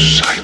sight.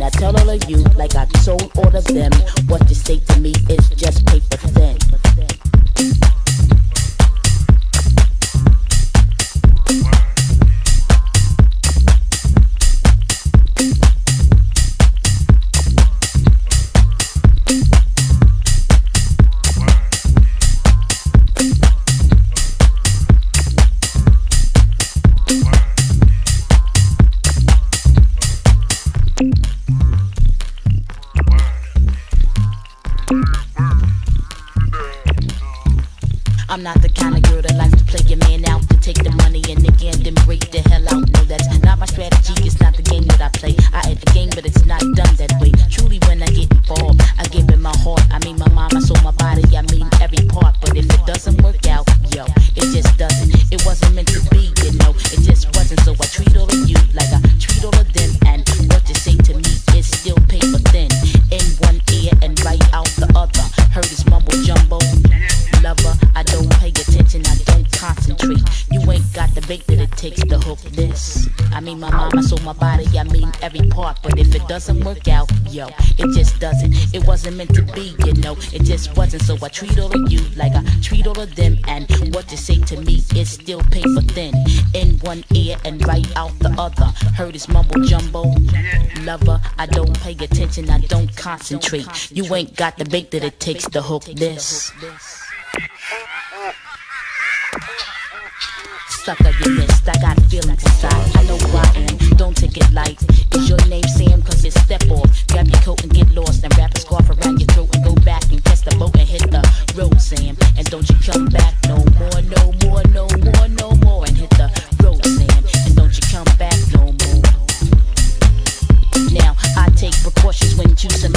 And I tell all of you, like I told all of them, what you say to me is just paper thin. I don't pay attention, I don't concentrate. You ain't got the bait that it takes to hook this. Sucker, you missed. I got feelings inside. I know who I am. Don't take it light. Is your name Sam? Cause it's step off. Grab your coat and get lost. And wrap a scarf around your throat. And go back and catch the boat and hit the road, Sam. And don't you come back no more, no more, no more. Precautions when choosing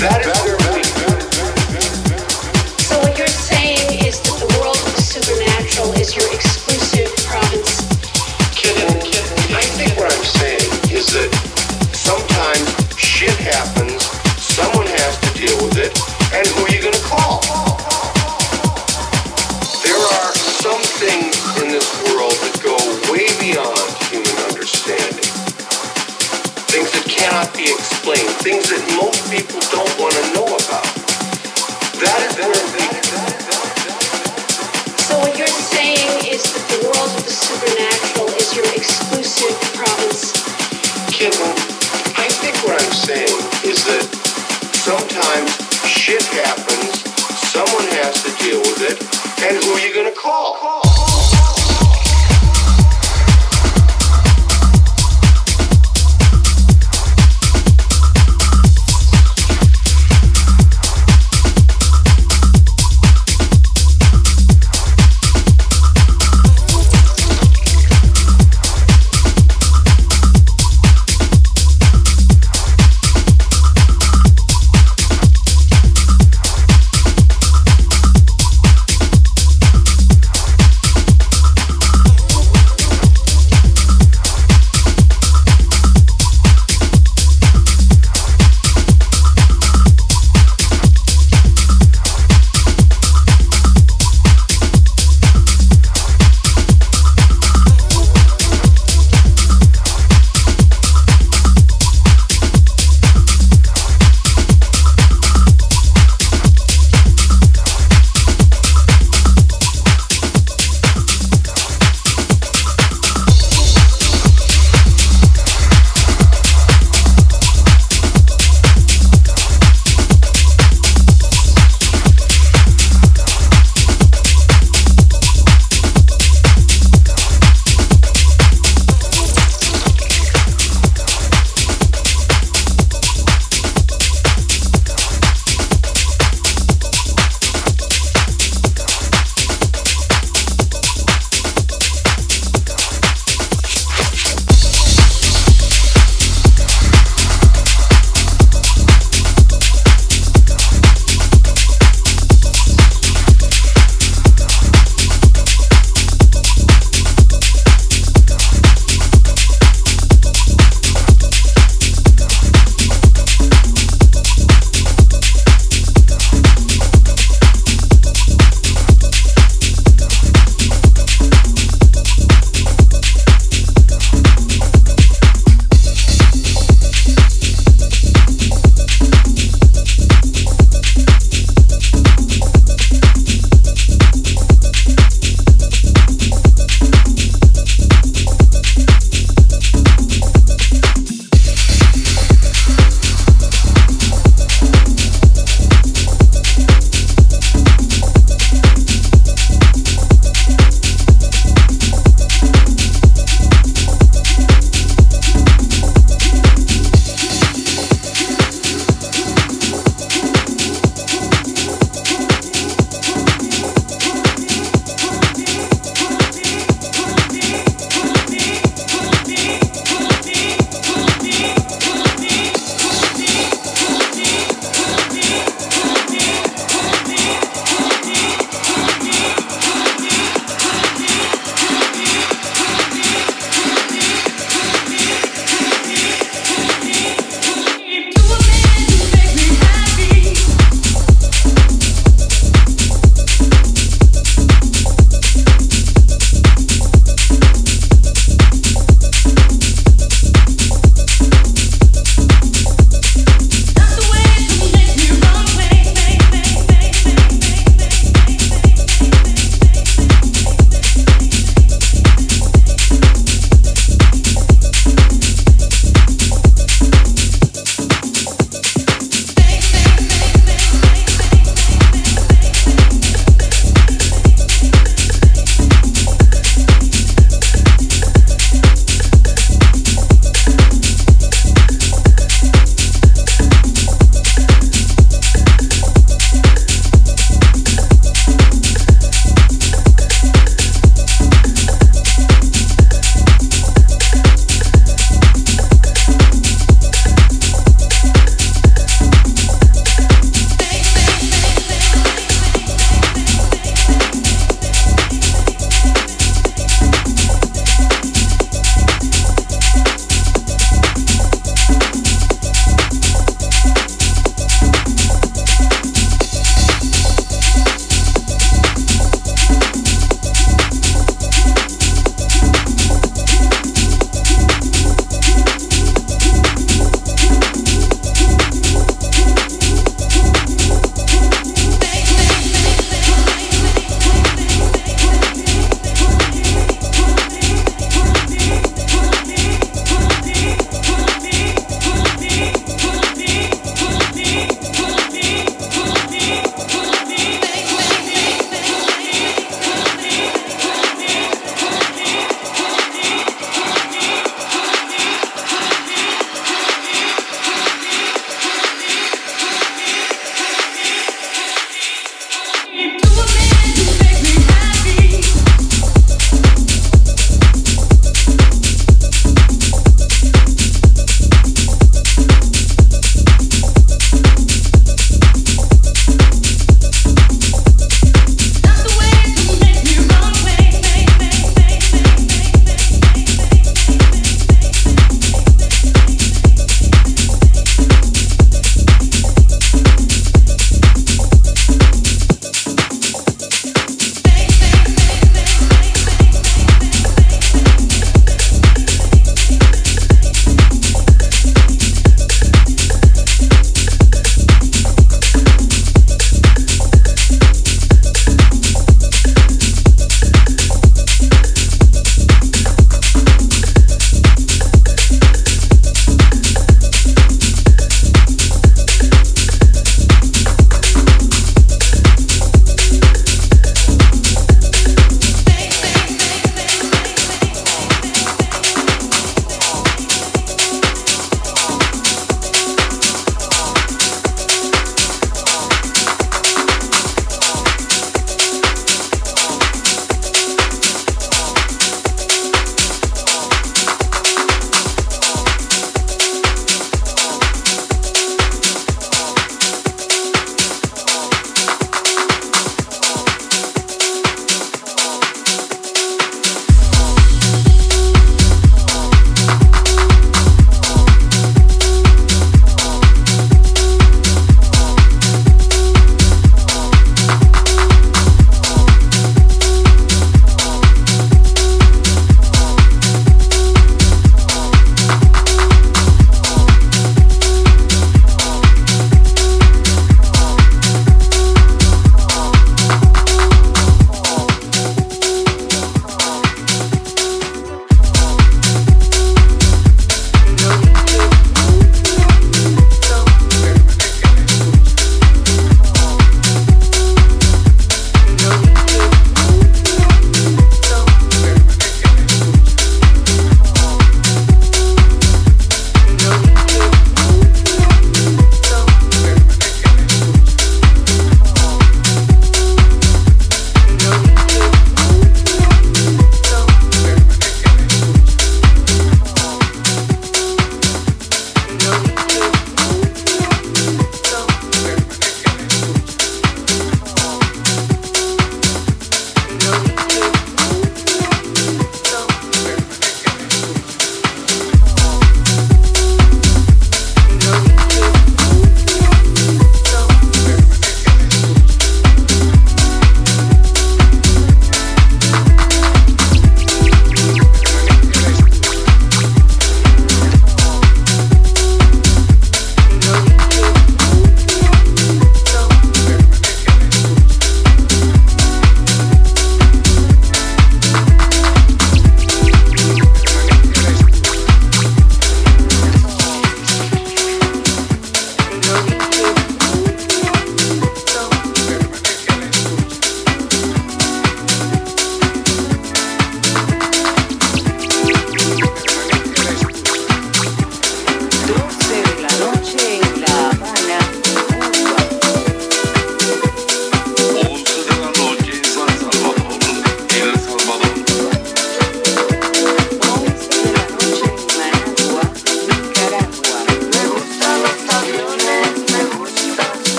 That is